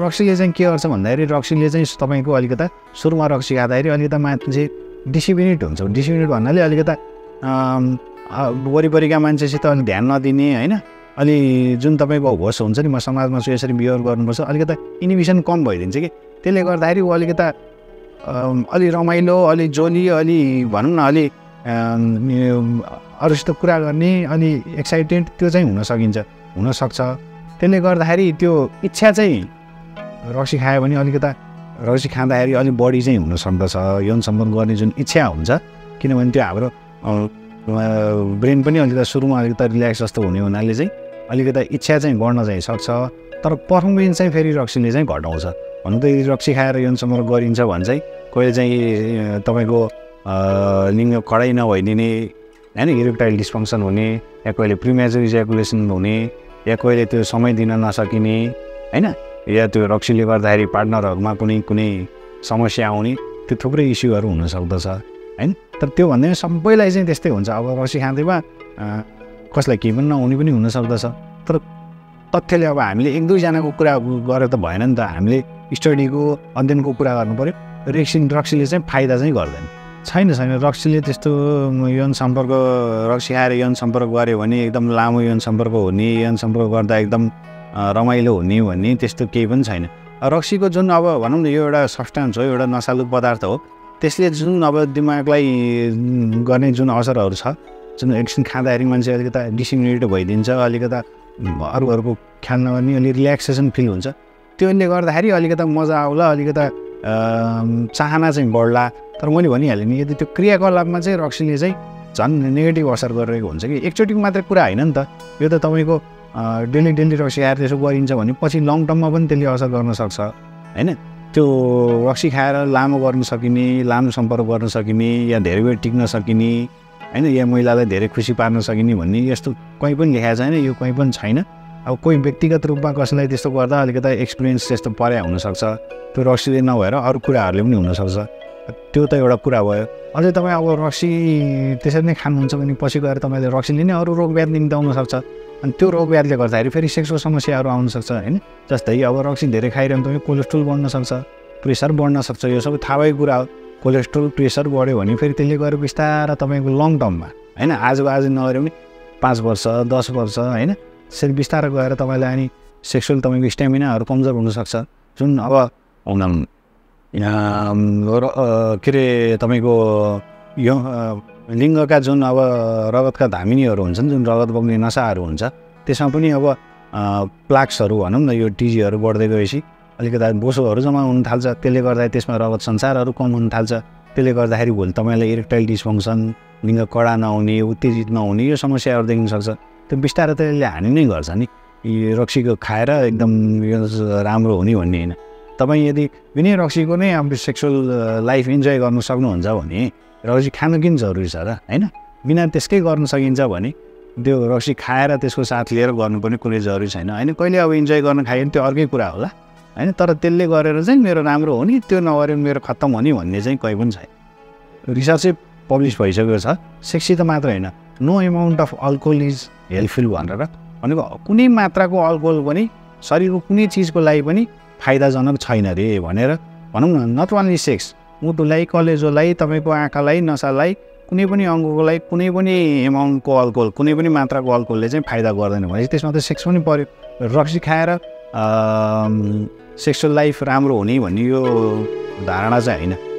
रक्सीले चाहिँ के गर्छ भन्दाखेरि रक्सीले चाहिँ तपाईँको अलिकता सुरुमा रक्सी खाँदाखेरि अलिकता मान्छे डिसिमिनेट हुन्छ। डिसिमिनेट भन्नाले अलिकता वरिपरिका मान्छेसित अलिक ध्यान नदिने होइन? अलि जुन तपाईँको होस हुन्छ नि म समाजमा छु यसरी बिहेभ गर्नुपर्छ अलिकता इनिभिसन कम भइदिन्छ कि? त्यसले गर्दाखेरि ऊ अलिकता अलि रमाइलो अलि जोली अलि भनौँ न अलि अरूसित कुरा गर्ने अलि एक्साइटेड त्यो चाहिँ हुन सकिन्छ हुनसक्छ। त्यसले गर्दाखेरि त्यो इच्छा चाहिँ रक्सी खायो भने अलिकता रक्सी खाँदाखेरि अलिक बढी चाहिँ हुनसक्दछ यौन सम्बन्ध गर्ने जुन इच्छा हुन्छ किनभने त्यो हाम्रो ब्रेन पनि अलिकता सुरुमा अलिकता रिल्याक्स जस्तो हुने हुनाले चाहिँ अलिकता इच्छा चाहिँ बढ्न चाहिँ सक्छ तर पर्फर्मेन्स चाहिँ फेरि रक्सीले चाहिँ घटाउँछ। भन्नु त यदि रक्सी खाएर यौन सम्बन्ध गरिन्छ भने चाहिँ कहिले चाहिँ तपाईँको लिङ्ग कडै नभइदिने होइन इरेक्टाइल डिस्फङ्सन हुने या कहिले प्रिमेजर इज्याकुलेसन हुने या कहिले त्यो समय दिन नसकिने होइन? या त्यो रक्सीले गर्दाखेरि पार्टनरहरूमा कुनै कुनै समस्या आउने त्यो थुप्रै इस्युहरू हुनसक्दछ होइन तर त्यो भन्दै सबैलाई चाहिँ त्यस्तै हुन्छ। अब रक्सी खाँदैमा कसलाई केही पनि नहुने पनि हुनसक्दछ। तर तथ्यले अब हामीले एक दुईजनाको कुरा गरेर त भएन नि त। हामीले स्टडीको अध्ययनको कुरा पऱ्यो रेक्सिन रक्सीले चाहिँ फाइदा चाहिँ गर्दैन। छैन छैन। रक्सीले त्यस्तो यौन सम्पर्क रक्सी खाएर यौन सम्पर्क गऱ्यो भने एकदम लामो यौन सम्पर्क हुने यौन सम्पर्क गर्दा एकदम रमाइलो हुने भन्ने त्यस्तो केही पनि छैन। रक्सीको जुन अब भनौँ न यो एउटा सब्सटेन्स हो एउटा नसालु पदार्थ हो त्यसले जुन अब दिमागलाई गर्ने जुन असरहरू छ जुन एकछिन खाँदाखेरि मान्छे अलिकता डिसिमिनेट भइदिन्छ अलिकता अरू अरूको ख्याल नगर्ने अलिक रिल्याक्सेसन फिल हुन्छ त्यसले गर्दाखेरि अलिकता मजा आउला अलिकता चाहना चाहिँ बढ्ला। तर मैले भनिहालेँ नि यदि त्यो क्रियाकलापमा चाहिँ रक्सीले चाहिँ झन् नेगेटिभ असर गरिरहेको हुन्छ कि एकचोटिको मात्रै कुरा होइन नि त। यो त तपाईँको डेली रक्सी खाएर त्यसो गरिन्छ भने पछि लङ टर्ममा पनि त्यसले असर गर्न सक्छ। होइन? त्यो रक्सी खाएर लामो गर्न सकिने लामो सम्पर्क गर्न सकिने या धेरै बेर टिक्न सकिने होइन? या महिलालाई धेरै खुसी पार्न सकिने भन्ने यस्तो कहीँ पनि लेखाएको छैन यो कहीँ पनि छैन। अब कोही व्यक्तिगत रूपमा कसैलाई त्यस्तो गर्दा अलिकता एक्सपिरियन्स त्यस्तो पर्या हुनसक्छ। त्यो रक्सीले नभएर अरू कुराहरूले पनि हुनसक्छ। त्यो त एउटा कुरा भयो। अझै तपाईँ अब रक्सी त्यसरी नै खानुहुन्छ भने पछि गएर तपाईँले रक्सीले नै अरू रोग व्याधि निम्ताउन सक्छ। अनि त्यो रोग व्याधिले गर्दाखेरि फेरि सेक्सको समस्याहरू आउन सक्छ होइन। जस्तै अब रक्सी धेरै खाइरहनु तपाईँ कोलेस्ट्रोल बढ्न सक्छ प्रेसर बढ्न सक्छ यो सबै थाहा भएको कुरा हो। कोलेस्ट्रोल प्रेसर बढ्यो भने फेरि त्यसले गएर बिस्तारै तपाईँको लङ टर्ममा होइन आजको आज नगऱ्यो भने पाँच वर्ष दस वर्ष होइन त्यसरी बिस्तारै गएर तपाईँलाई अनि सेक्सुअल तपाईँको स्ट्यामिनाहरू कमजोर हुनसक्छ। जुन अब के अरे तपाईँको यो लिङ्गका जुन अब रगतका धामिनीहरू हुन्छन् जुन रगत बग्ने नसाहरू हुन्छ त्यसमा पनि अब प्लाक्सहरू भनौँ न यो टिजीहरू बढ्दै गएपछि अलिकति बोसोहरू जम्मा हुन थाल्छ। त्यसले गर्दाखेरि त्यसमा रगत संसारहरू कम हुन थाल्छ। त्यसले गर्दाखेरि भोलि तपाईँलाई इरेक्टाइल डिसफङ्सन लिङ्ग कडा नहुने उत्तेजित नहुने यो समस्याहरू देखिन सक्छ। त्यो बिस्तारै त्यसले हानि नै गर्छ नि। रक्सीको खाएर एकदम राम्रो हुने भन्ने होइन। तपाईँ यदि बिनै रक्सीको नै अब सेक्सुअल लाइफ इन्जोय गर्नु सक्नुहुन्छ भने रक्सी खानु किन जरुरी छ र होइन? बिना त्यसकै गर्न सकिन्छ भने त्यो रक्सी खाएर त्यसको साथ लिएर गर्नुपर्ने कुनै जरुरी छैन होइन? कहिले अब इन्जोय गर्न खायो भने त्यो अर्कै कुरा होला होइन? तर त्यसले गरेर चाहिँ मेरो राम्रो हो नि त्यो नगऱ्यो भने मेरो खत्तम हो नि भन्ने चाहिँ कहीँ पनि छैन। रिसर्च पब्लिस भइसकेको छ सेक्सी त मात्र होइन। No amount of alcohol is helpful भनेर भनेको कुनै मात्राको अल्कोहल पनि शरीरको कुनै चिजको लागि पनि फाइदाजनक छैन रे भनेर भनौँ न नट ओन्ली सेक्स मुटुलाई कलेजोलाई तपाईँको आँखालाई नसालाई कुनै पनि अङ्गको लागि कुनै पनि एमाउन्टको अल्कोहल कुनै पनि मात्राको अल्कोहलले चाहिँ फाइदा गर्दैन भनेपछि त्यसमा त सेक्स पनि पऱ्यो रक्सी खाएर सेक्सुअल लाइफ राम्रो हुने भन्ने यो धारणा चाहिँ होइन।